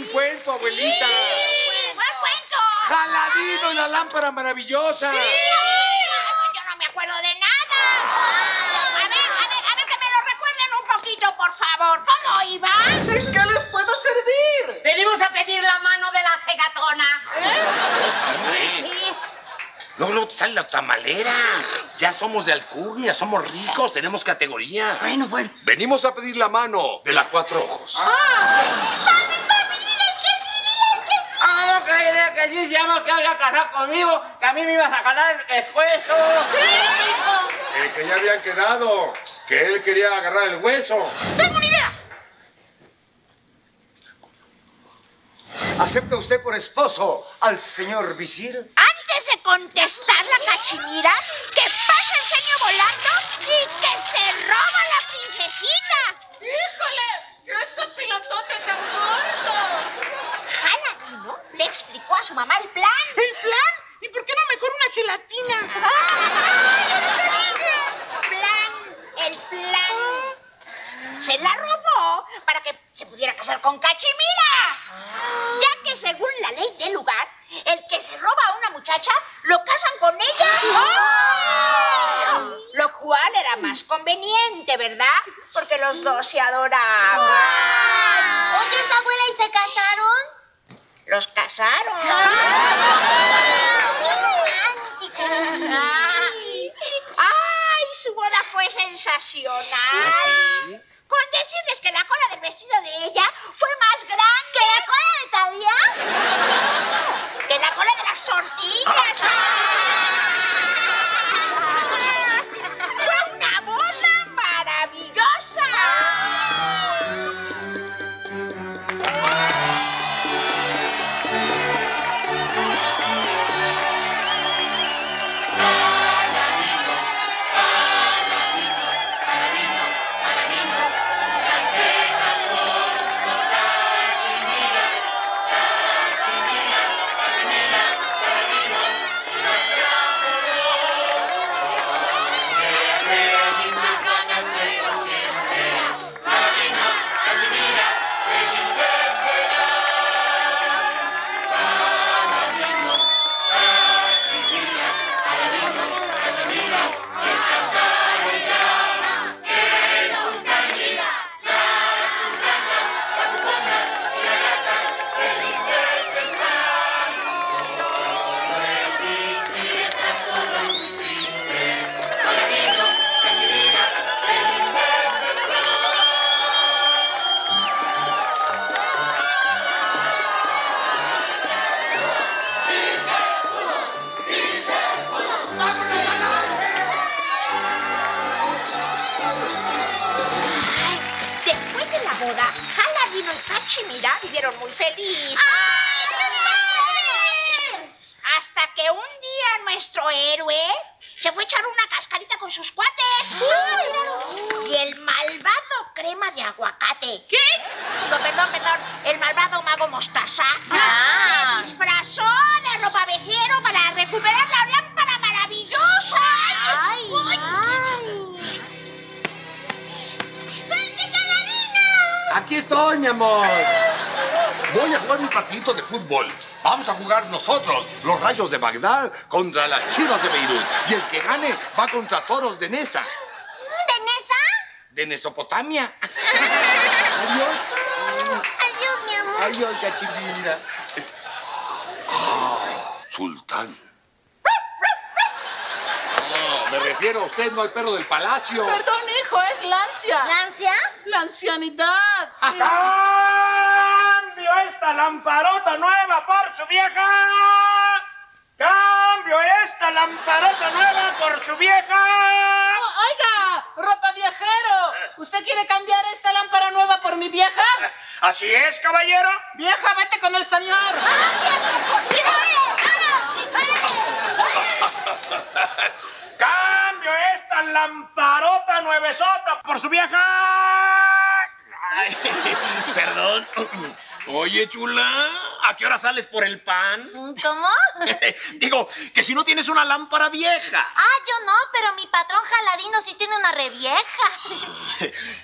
Speaker 1: Un cuento, abuelita.
Speaker 2: ¿Cuál cuento?
Speaker 1: Jaladino y la lámpara maravillosa.
Speaker 2: Ay, Yo no me acuerdo de nada. A ver, a ver, a ver que me lo recuerden un poquito, por favor. ¿Cómo iba?
Speaker 13: ¿En qué les puedo servir?
Speaker 7: Venimos a pedir la mano de la cegatona.
Speaker 1: Luego, luego te sale la tamalera. Ya somos de alcurnia, somos ricos, tenemos categoría.
Speaker 7: Bueno, bueno.
Speaker 10: Venimos a pedir la mano de la cuatro ojos.
Speaker 12: Ah, que sí, se llama que haya casado conmigo, que a mí me ibas a ganar el pescuezo.
Speaker 10: El que ya habían quedado, que él quería agarrar el hueso.
Speaker 2: Tengo una idea.
Speaker 16: ¿Acepta usted por esposo al señor visir?
Speaker 2: Antes de contestar la cachimira, que pasa el genio volando y que se roba la princesita.
Speaker 13: ¡Híjole! ¡Qué sopilotote tan gordo!
Speaker 2: Jaladino le explicó a su mamá el plan.
Speaker 13: ¿El flan? ¿Y por qué no mejor una gelatina?
Speaker 2: plan, el plan. Se la robó para que se pudiera casar con Cachimira. Ya que según la ley del lugar, el que se roba a una muchacha lo casan con ella. Lo cual era más conveniente, ¿verdad? Porque los dos se adoraban. Los casaron. ¡Ay, su boda fue sensacional! Con decirles que la cola del vestido de ella fue más grande. ¿Que la cola de Talía? Que la cola de las tortillas. Cascarita con sus cuates. Y el malvado crema de aguacate. ¿Qué? Digo, perdón, perdón. El malvado mago mostaza
Speaker 7: Ah.
Speaker 2: se disfrazó de ropa vejero para recuperar la lámpara maravillosa.
Speaker 7: Ay,
Speaker 2: ¡Suelte, Jaladino!
Speaker 10: Aquí estoy, mi amor. Voy a jugar un partidito de fútbol. Vamos a jugar nosotros, los Rayos de Bagdad, contra las Chivas de Beirut. Y el que gane va contra Toros de Nesa,
Speaker 17: ¿De Nesa?
Speaker 10: de Mesopotamia. Adiós.
Speaker 17: Adiós, mi amor.
Speaker 10: Adiós, cachimira. Ah, sultán. No, me refiero a usted, no al perro del palacio.
Speaker 13: Perdón, hijo, es Lancia.
Speaker 17: ¿Lancia?
Speaker 13: La ancianidad.
Speaker 3: ¡Cambio esta lamparota nueva por su vieja! ¡Cambio esta lamparota nueva por su vieja!
Speaker 13: Oh, oiga, ropa viajero. ¿Usted quiere cambiar esa lámpara nueva por mi vieja?
Speaker 3: ¿Así es, caballero?
Speaker 13: Vieja, vete con el señor.
Speaker 3: ¡Cambio esta lamparota nuevesota por su vieja! Ay, perdón. Oye, chula, ¿a qué hora sales por el pan?
Speaker 4: ¿Cómo?
Speaker 3: Digo, que si no tienes una lámpara vieja.
Speaker 4: Ah, yo no, pero mi patrón Jaladino sí tiene una revieja.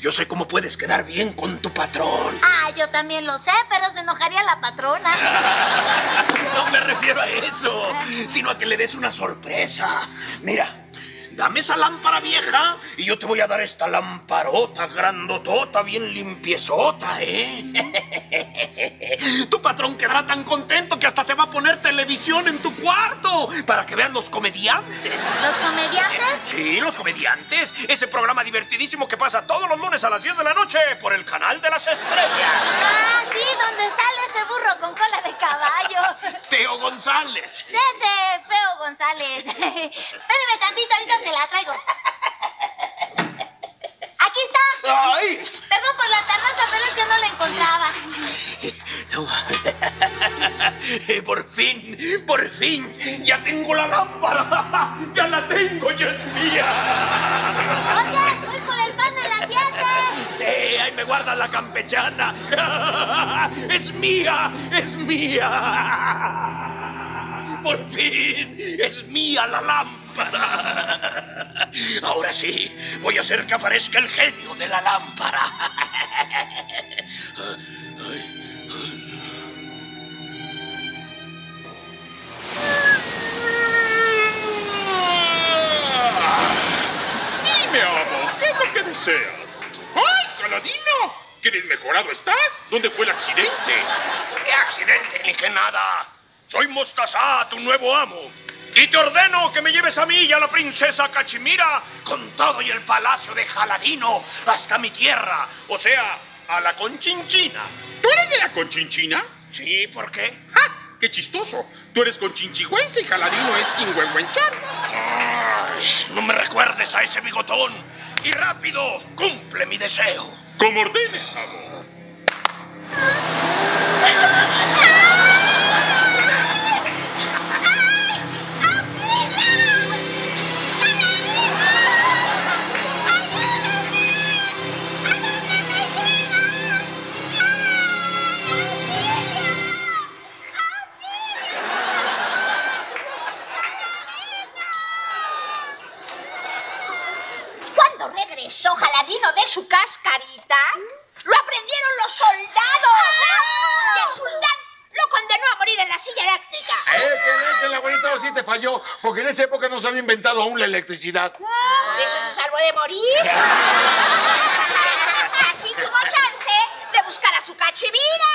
Speaker 3: Yo sé cómo puedes quedar bien con tu patrón.
Speaker 4: Ah, yo también lo sé, pero se enojaría la patrona.
Speaker 3: No me refiero a eso, sino a que le des una sorpresa. Mira, dame esa lámpara vieja y yo te voy a dar esta lamparota grandotota, bien limpiezota, ¿eh? Tu patrón quedará tan contento que hasta te va a poner televisión en tu cuarto para que vean los comediantes.
Speaker 4: ¿Los comediantes?
Speaker 3: Sí, los comediantes. Ese programa divertidísimo que pasa todos los lunes a las 10 de la noche por el canal de las estrellas.
Speaker 4: Ah, sí, donde sale ese burro con cola de caballo.
Speaker 3: Teo González.
Speaker 4: Ese feo González. Espérame tantito, ahorita se la traigo. Aquí está.
Speaker 3: ¡Ay!
Speaker 4: Perdón por la tardanza, pero es que no la encontraba.
Speaker 3: Eh, Por fin, por fin, ya tengo la lámpara. Ya la tengo, ya es mía.
Speaker 4: Oye, voy por el pan de las siete.
Speaker 3: Sí, ahí me guarda la campechana. Es mía, es mía. Por fin, es mía la lámpara. Ahora sí, voy a hacer que aparezca el genio de la lámpara.
Speaker 8: Dime, amo, ¿qué es lo que deseas? ¡Ay, Caladino! ¿Qué desmejorado estás? ¿Dónde fue el accidente?
Speaker 3: ¿Qué accidente ni qué nada? Soy Mostaza, tu nuevo amo. Y te ordeno que me lleves a mí y a la princesa Cachimira con todo y el palacio de Jaladino hasta mi tierra, o sea, a la Conchinchina.
Speaker 8: ¿Tú eres de la Conchinchina?
Speaker 3: Sí, ¿por qué?
Speaker 8: ¡Ja! ¡Qué chistoso! Tú eres conchinchigüense y Jaladino es chingüengüenchán.
Speaker 3: Ay, no me recuerdes a ese bigotón. Y rápido, cumple mi deseo.
Speaker 8: Como ordenes, amo.
Speaker 1: inventado aún la electricidad.
Speaker 2: Por eso se salvó de morir. Así tuvo chance de buscar a su cachimira.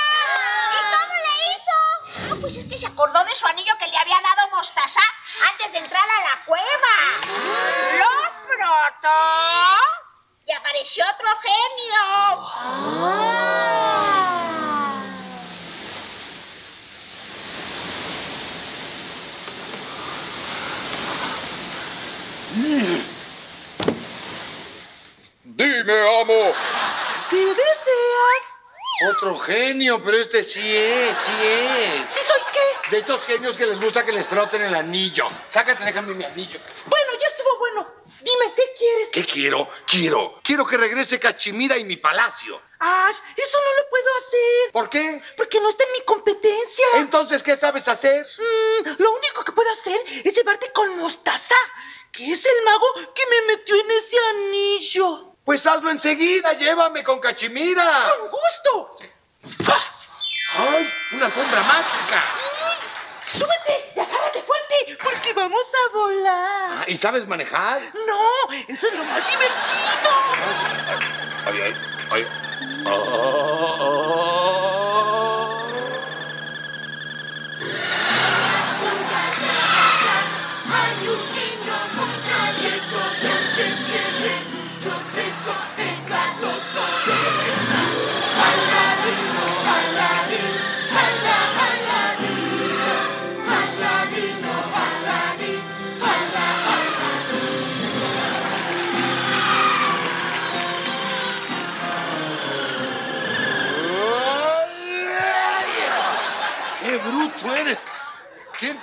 Speaker 2: ¿Y cómo le hizo? Ah, pues es que se acordó de su anillo que le había dado Mostaza antes de entrar a la cueva. Lo frotó y apareció otro genio.
Speaker 10: Dime, amo.
Speaker 13: ¿Qué deseas?
Speaker 1: Otro genio, pero este sí es, sí es.
Speaker 13: ¿Y soy qué?
Speaker 1: De esos genios que les gusta que les froten el anillo. Sácate, déjame mi anillo.
Speaker 13: Bueno, ya estuvo bueno. Dime, ¿qué quieres?
Speaker 1: ¿Qué quiero? Quiero. Quiero que regrese Cachimira y mi palacio.
Speaker 13: Ash, eso no lo puedo hacer.
Speaker 1: ¿Por qué?
Speaker 13: Porque no está en mi competencia.
Speaker 1: Entonces, ¿qué sabes hacer?
Speaker 13: Mm, lo único que puedo hacer es llevarte con Mostaza, que es el mago que me metió en ese anillo.
Speaker 1: Pues hazlo enseguida, llévame con Cachimira.
Speaker 13: ¡Con gusto!
Speaker 1: ¡Ay! ¡Una alfombra mágica!
Speaker 13: ¡Súbete y agárrate fuerte! Porque vamos a volar.
Speaker 1: Ah, ¿Y sabes manejar?
Speaker 13: No, eso es lo más divertido.
Speaker 1: Ay, ay, ay. Ah, ah.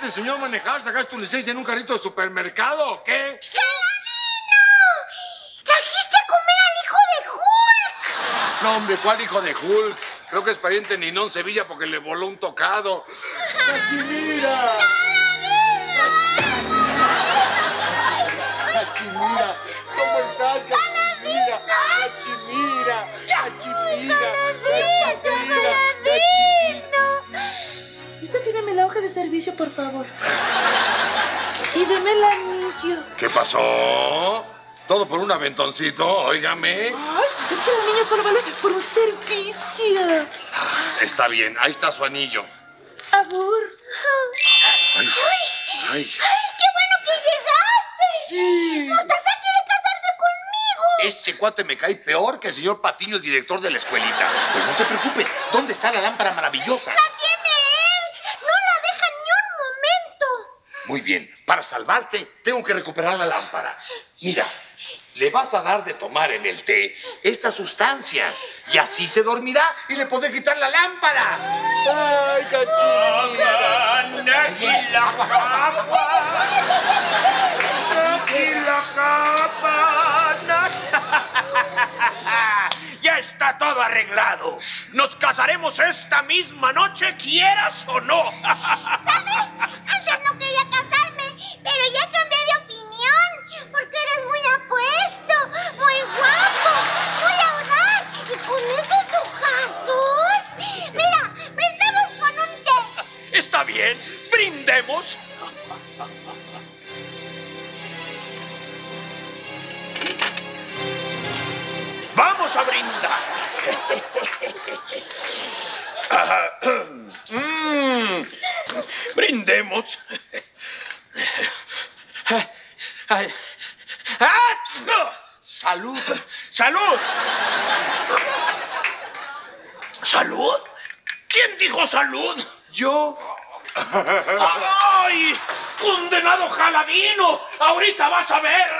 Speaker 1: Te enseñó a manejar? ¿Sacaste tu licencia en un carrito de supermercado o qué?
Speaker 7: ¡Trajiste a comer al hijo de Hulk!
Speaker 1: No, hombre, ¿cuál hijo de Hulk? Creo que es pariente de Ninón Sevilla porque le voló un tocado. ¡Cachimira! ¡Cachimira! ¿Cómo estás, Cachimira? ¡Cachimira!
Speaker 13: De servicio, por favor. Y deme el anillo.
Speaker 1: ¿Qué pasó? ¿Todo por un aventoncito? Óigame.
Speaker 13: Ay, es que la niña solo vale por un servicio.
Speaker 1: Está bien, ahí está su anillo.
Speaker 13: Abur.
Speaker 1: Ay, ay.
Speaker 7: ¡Ay, qué bueno que llegaste!
Speaker 1: Sí.
Speaker 7: ¡Mostaza quiere casarse conmigo!
Speaker 1: Ese cuate me cae peor que el señor Patiño, el director de la escuelita. Pero no te preocupes, ¿dónde está la lámpara maravillosa?
Speaker 7: ¡La tiene él! ¡No la deja ni un momento!
Speaker 1: Muy bien, para salvarte, tengo que recuperar la lámpara. Mira, le vas a dar de tomar en el té esta sustancia. Y así se dormirá y le podré quitar la lámpara. ¡Ay, cachimira!
Speaker 3: ¡Aquí la capa! ¡Aquí la capa! Ya está todo arreglado. Nos casaremos esta misma noche, quieras o no.
Speaker 7: ¿Sabes?
Speaker 3: Vamos a brindar. Mm, brindemos.
Speaker 1: ¡Salud!
Speaker 3: ¡Salud! ¿Salud? ¿Quién dijo salud?
Speaker 1: Yo.
Speaker 3: ¡Ay! ¡Condenado jaladino! ¡Ahorita vas a ver!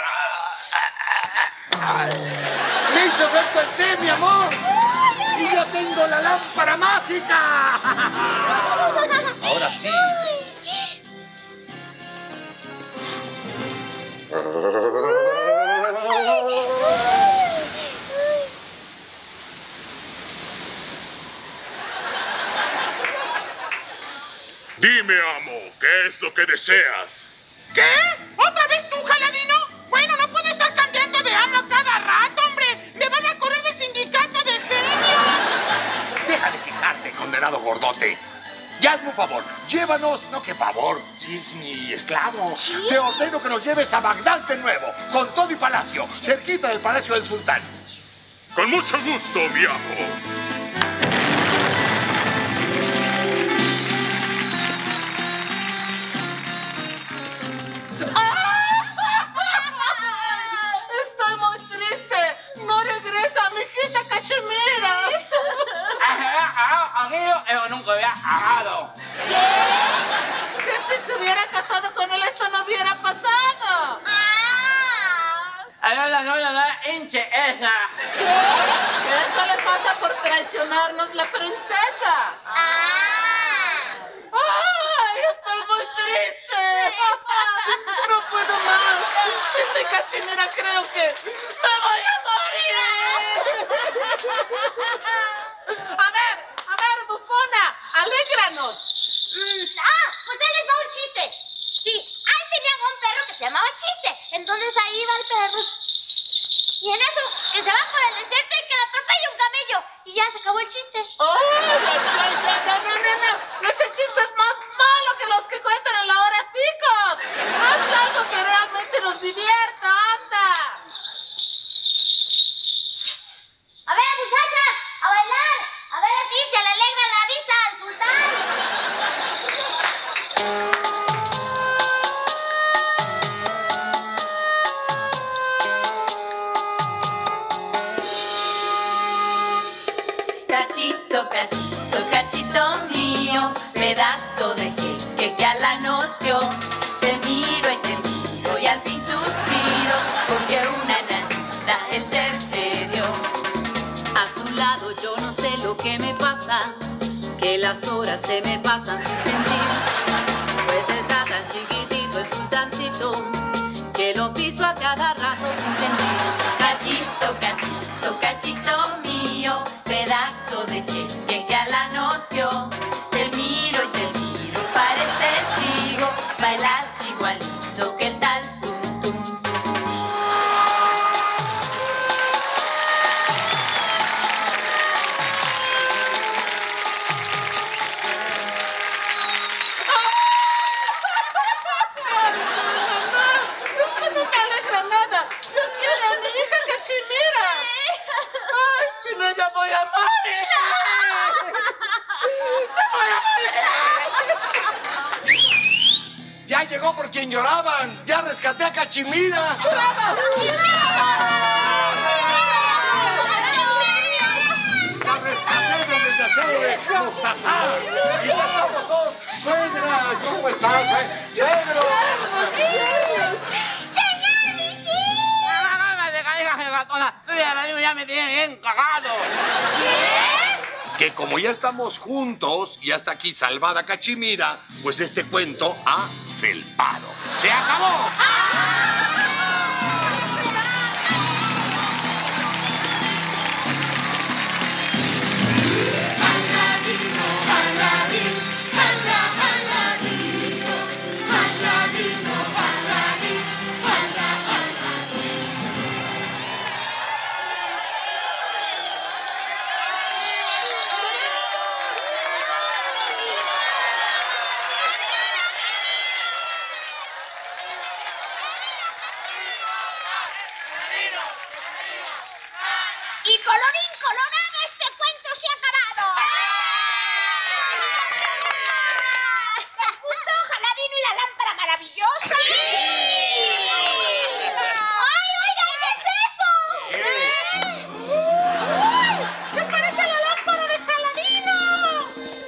Speaker 1: ¡Me hizo efecto el té, mi amor! ¡Y ya tengo la lámpara mágica! Ahora sí.
Speaker 9: Dime, amo, ¿qué es lo que deseas?
Speaker 8: ¿Qué? ¿Otra vez
Speaker 1: condenado gordote. Ya hazme un favor, llévanos, no que favor, si es mi esclavo. Te ordeno que nos lleves a Bagdad de nuevo, con todo y palacio, cerquita del palacio del sultán.
Speaker 9: Con mucho gusto, mi
Speaker 12: eso
Speaker 13: le pasa por traicionarnos la princesa. Cachimira.
Speaker 1: Que como ya estamos juntos y hasta aquí salvada Cachimira, pues este cuento ha felpado. ¡Se acabó!
Speaker 18: Aladino,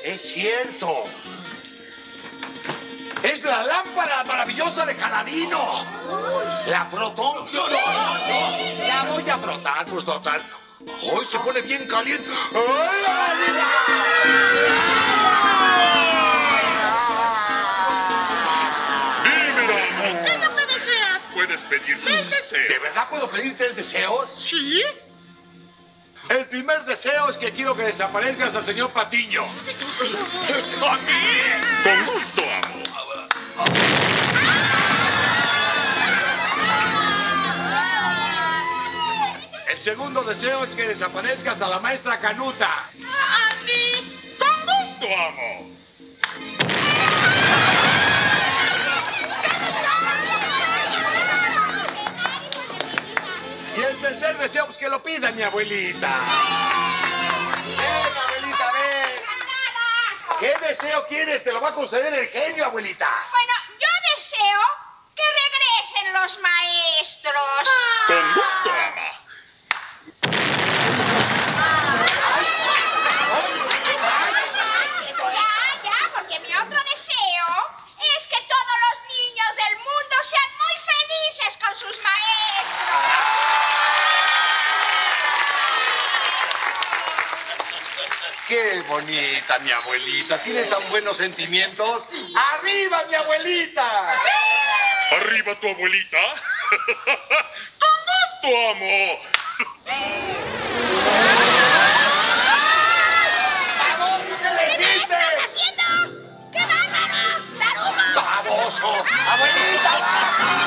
Speaker 2: Es
Speaker 1: cierto. Es la lámpara maravillosa de Caladino. ¿La frotó? No, no, no. La voy a frotar, pues total. Hoy se pone bien caliente. ¡Ay,
Speaker 9: Dímelo.
Speaker 13: ¿Qué es lo que deseas?
Speaker 9: ¿Puedes pedir tus deseos?
Speaker 1: ¿De verdad puedo pedir tres deseos?
Speaker 13: Sí.
Speaker 1: El primer deseo es que quiero que desaparezcas al señor Patiño.
Speaker 9: ¿A mí? Con gusto, amo.
Speaker 1: El segundo deseo es que desaparezcas a la maestra Canuta.
Speaker 13: A mí.
Speaker 9: Con gusto, amo.
Speaker 1: Tercer deseo, pues que lo pida mi abuelita. Ven, abuelita, ven. ¿Qué deseo quieres? Te lo va a conceder el genio, abuelita.
Speaker 2: Bueno, yo deseo que regresen los maestros.
Speaker 9: Con gusto, ama.
Speaker 2: Ya, ya,
Speaker 1: Qué bonita mi abuelita. Tiene tan buenos sentimientos. ¡Arriba, mi abuelita!
Speaker 9: ¿Arriba tu abuelita? Con gusto, amo.
Speaker 1: ¡Vamos! ¿Qué le
Speaker 2: ¿Qué
Speaker 1: hiciste?
Speaker 2: estás haciendo? ¡Qué bárbaro! ¡Tarugo!
Speaker 1: ¡Baboso! ¡Abuelita!